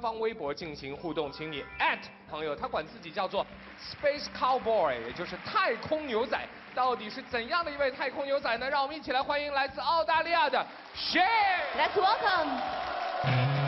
方微博进行互动，请你朋友，他管自己叫做 Space Cowboy，也就是太空牛仔。到底是怎样的一位太空牛仔呢？让我们一起来欢迎来自澳大利亚的 Share。Let's welcome。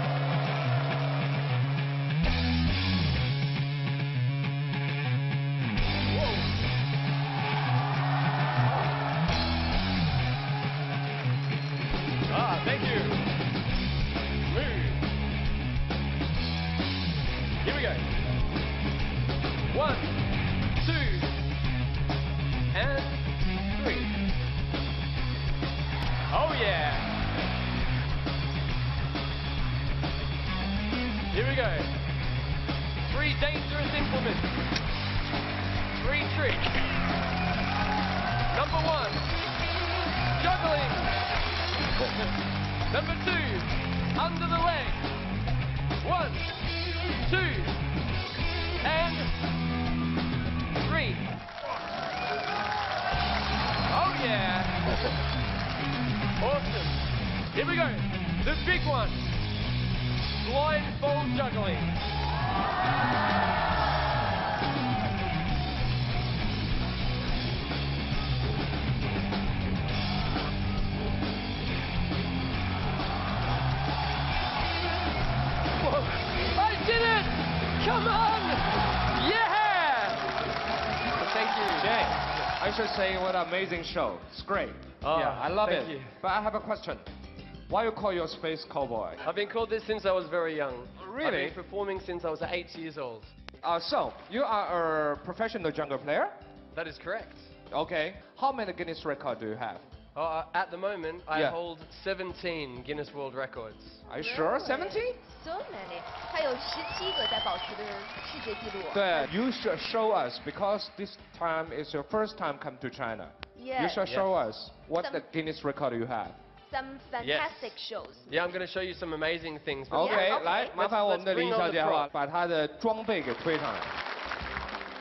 Number one, juggling. Number two, under the leg. One, two, and three. Oh yeah. Awesome. Here we go. The big one. Blindfold juggling. Come on! Yeah! Thank you. Jay, I should say what an amazing show. It's great. Oh, yeah, I love it. You. But I have a question. Why you call your space cowboy? I've been called this since I was very young. Really? I've been performing since I was eight years old. Uh, so, you are a professional jungle player? That is correct. Okay. How many Guinness record do you have? Uh, at the moment, I yeah. hold 17 Guinness World Records. Are you sure? 17? So many. 他有17个在保持的世界纪录。对，You should show us because this time is your first time come to China. Yeah. You should show yes. us what some, the Guinness record you have. Some fantastic yes. shows. Yeah, I'm going to show you some amazing things. Okay, yeah, okay. 来，麻烦我们的林小姐好吧，把她的装备给推上来。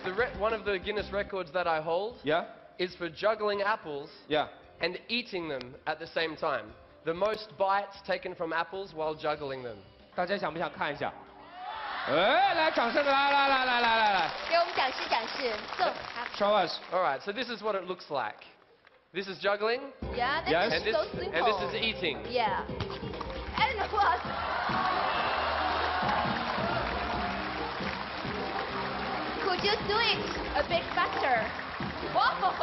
The one of the Guinness records that I hold. Yeah. Is for juggling apples. Yeah and eating them at the same time. The most bites taken from apples while juggling them. 大家想不想看一下？哎，来，掌声！来来来来来来来，给我们展示展示。So, show us. All right, so this is what it looks like. This is juggling. Yeah, this yes. is and this, so simple. And this is eating. Yeah. And what? Could you do it a bit faster? Whoa!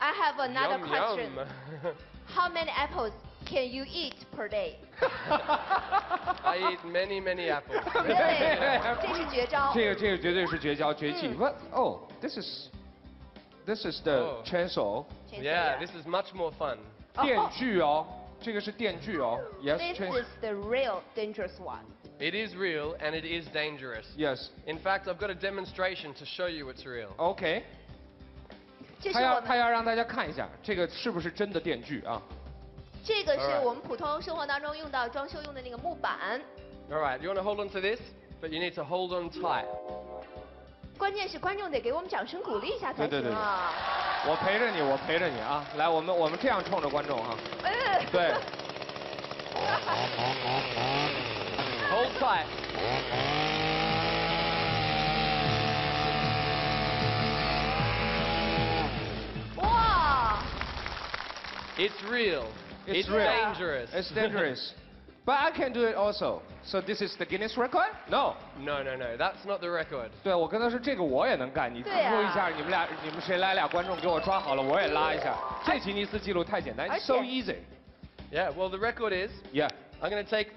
I have another yum, question. Yum. How many apples can you eat per day? I eat many, many apples. Really? What? Oh, this is this is the oh. chainsaw. Yeah, this is much more fun. 电锯哦，这个是电锯哦。Yes. This is the real dangerous one. It is real and it is dangerous. Yes. In fact, I've got a demonstration to show you it's real. Okay. 他要他要让大家看一下，这个是不是真的电锯啊？这个是我们普通生活当中用到装修用的那个木板。All right, you want to hold on to this, but you need to hold on tight. 关键是观众得给我们掌声鼓励一下才行啊！我陪着你，我陪着你啊！来，我们我们这样冲着观众啊。对。Hold tight. It's real. It's, it's real. dangerous. It's dangerous. But I can do it also. So this is the Guinness record? No. No, no, no. That's not the record. 对，我跟他说这个我也能干，你对啊。一下，你们俩，你们谁来俩观众给我抓好了，我也拉一下。这吉尼斯纪录太简单，so easy. Yeah, well the record is. Yeah. I'm going to take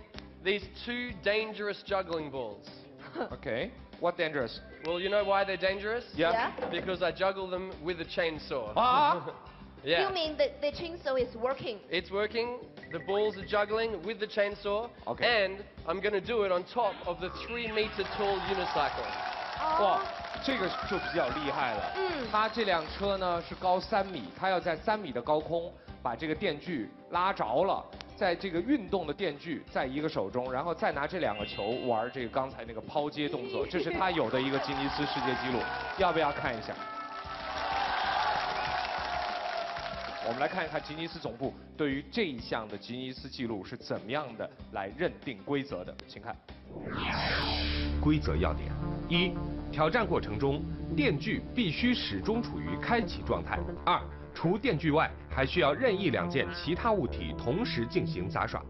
these two dangerous juggling balls. okay. What dangerous? Well, you know why they're dangerous? Yeah. yeah. Because I juggle them with a chainsaw. Ah. Yeah. You mean the, the chainsaw is working? It's working. The balls are juggling with the chainsaw. Okay. And I'm going to do it on top of the three meter tall unicycle. 哇，这个就比较厉害了。嗯。它这辆车呢是高三米，它要在三米的高空把这个电锯拉着了，在这个运动的电锯在一个手中，然后再拿这两个球玩这个刚才那个抛接动作，这是他有的一个吉尼斯世界纪录。要不要看一下？我们来看一看吉尼斯总部对于这一项的吉尼斯纪录是怎么样的来认定规则的，请看。规则要点：一、挑战过程中，电锯必须始终处于开启状态；二、除电锯外，还需要任意两件其他物体同时进行杂耍；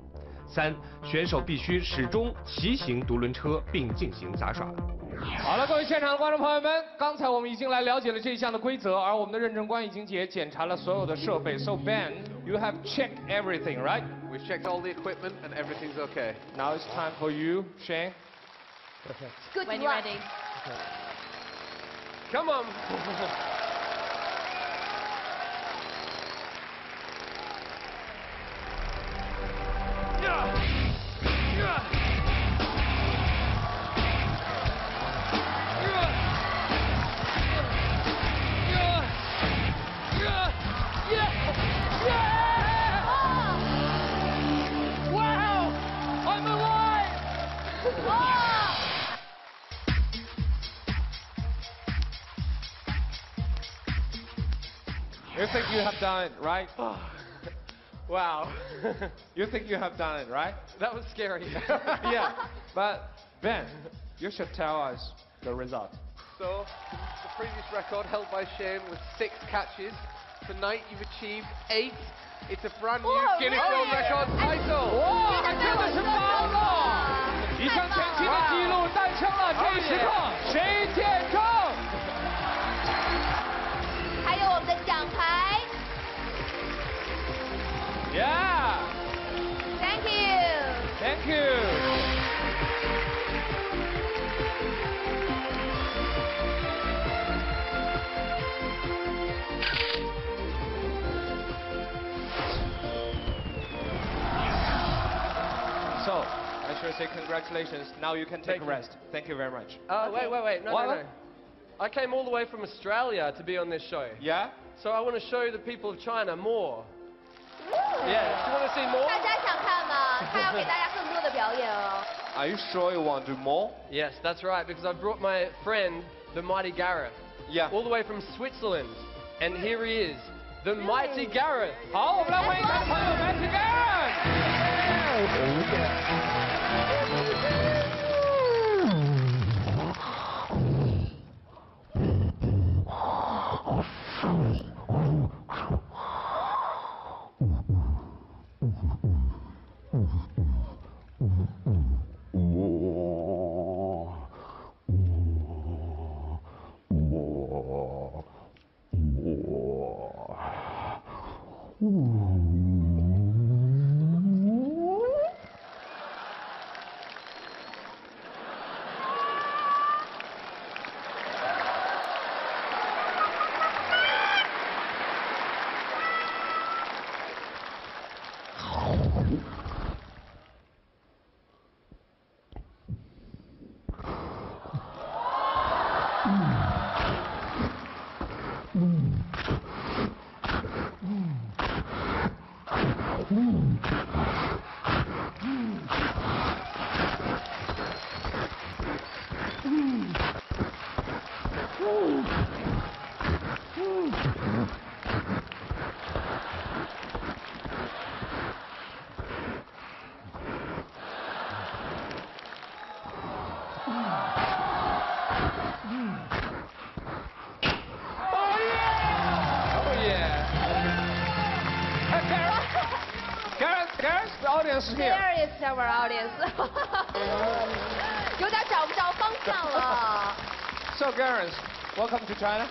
三、选手必须始终骑行独轮车并进行杂耍。好了，各位现场的观众朋友们，刚才我们已经来了解了这一项的规则，而我们的认证官已经也检查了所有的设备。So Ben, you have checked everything, right? We've checked all the equipment and everything's okay. Now it's time for you, Shane. Good When you're ready. Come on. You think you have done it, right? Oh. wow. you think you have done it, right? That was scary. yeah. But Ben, you should tell us the result. So, the previous record held by Chayne was six catches. Tonight you've achieved eight. It's a brand new Whoa, Guinness really? World Records title. 哇，真的是发了！一项前进的记录诞生了，这一时刻谁健康？Yeah,，Thank you。thank you. So, I should say congratulations. Now you can take Thank a you. rest. Thank you very much. Uh, wait, wait, wait. No, What? no, no. I came all the way from Australia to be on this show. Yeah? So I want to show the people of China more. Yeah. Do you want to see more? 大家想看吗？他要给大家更多的表演哦。 Are you sure you want to do more? Yes, that's right. Because I brought my friend, the mighty Gareth, Yeah. all the way from Switzerland, and here he is, the mighty Gareth. 好，我们来欢迎他的 audience here. There is our audience. 有点找不着方向了。So, Gareth, welcome to China.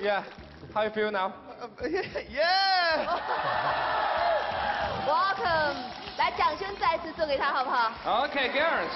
Yeah, how you feel now? yeah. welcome. 来，掌声再次送给他，好不好？Okay, Gareth.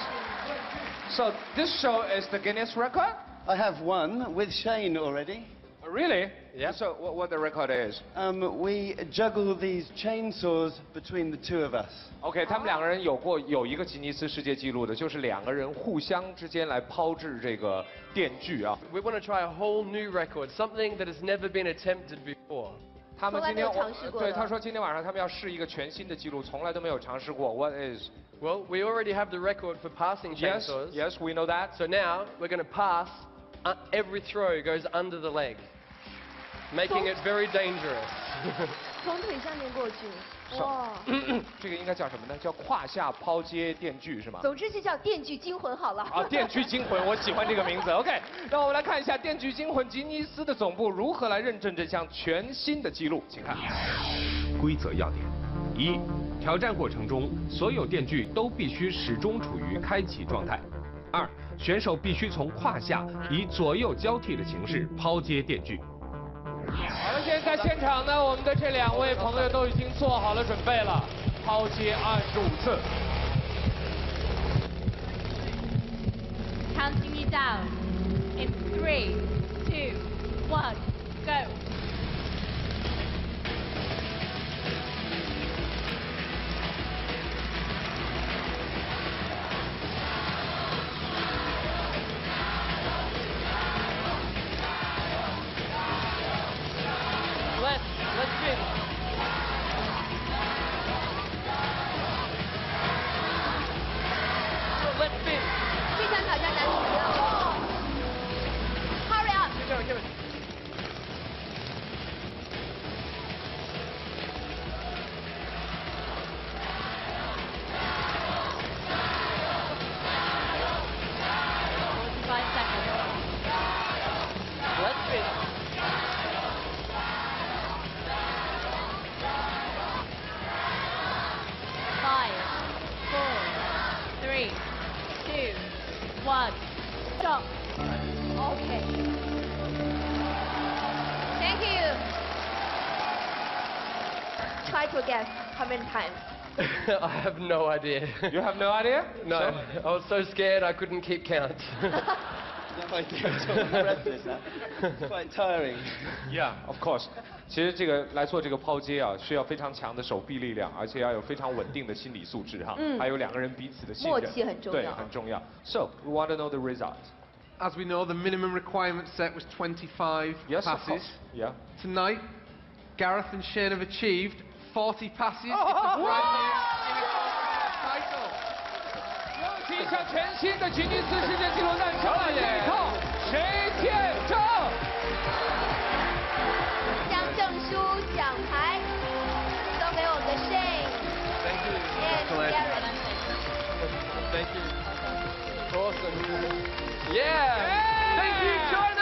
So this show is the Guinness record. I have one with Chayne already. Oh, Really? Yeah. So, what, what the record is? Um, we juggle these chainsaws between the two of us. OK，他们两个人有过有一个吉尼斯世界纪录的，就是两个人互相之间来抛掷这个电锯啊。 We want to try a whole new record, something that has never been attempted before. 他们今天从来没有尝试过的对他说今天晚上他们要试一个全新的记录，从来都没有尝试过。What is? Well, we already have the record for passing Yes, chainsaws. yes, we know that. So now we're going to pass. Uh, every throw goes under the leg, Making it very dangerous. 从腿下面过去。哇，这个应该叫什么呢？叫胯下抛接电锯是吗？总之就叫《电锯惊魂》好了。啊，电锯惊魂，我喜欢这个名字。OK，让我们来看一下电锯惊魂吉尼斯的总部如何来认证这项全新的记录，请看。规则要点：一、挑战过程中，所有电锯都必须始终处于开启状态；二、选手必须从胯下以左右交替的形式抛接电锯。好了，现在在现场呢，我们的这两位朋友都已经做好了准备了，抛接二十五次。Counting you down in three, two, one, go. Left seven times. I have no idea. You have no idea? No. no. I was so scared I couldn't keep count. quite tiring. Yeah, of course. 其实这个来做这个抛接啊，需要非常强的手臂力量，而且要有非常稳定的心理素质哈。嗯。还有两个人彼此的信任。默契很重要。对，很重要。So we want to know the result. As we know, the minimum requirement set was 25 yes, passes. Yeah. Tonight, Gareth and Chayne have achieved 40 passes. Oh, it's a brand oh, new Guinness World title. 有请一项全新的吉尼斯世界纪录诞生了，这一套谁见证？将证书、奖牌送给我们的 Shane Thank you. and Garrett。Thank you. Awesome. Yeah. Thank you, Jordan.